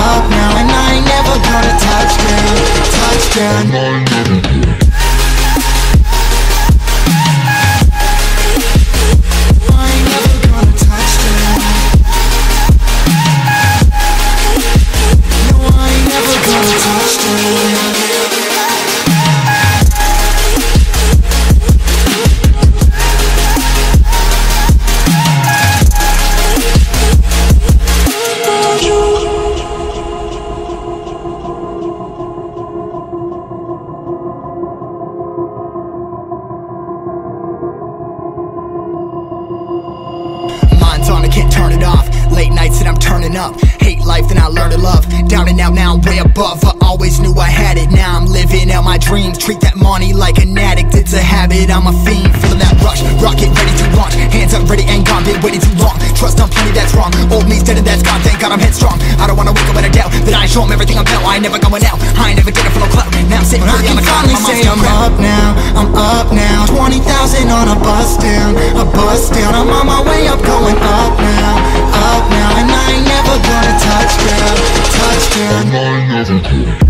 up now. And I ain't never gonna touch down, touch down. Life, then I learn to love. Down and out, now I'm way above. I always knew I had it. Now I'm living out my dreams. Treat that money like an addict. It's a habit, I'm a fiend. Feeling that rush. Rocket ready to launch. Hands up, ready and gone. Been waiting too long. Trust on plenty, that's wrong. Old me's dead and that's gone. Thank God I'm headstrong. I don't wanna wake up in a doubt that I show 'em everything I'm about. I ain't never going out. I ain't never did it for no clout. Now I'm sitting pretty on the finally My say I'm still up now, I'm up now 20,000 on a bus down, a bus down I'm on my way up, going up now, up now And never gonna touch down, touch down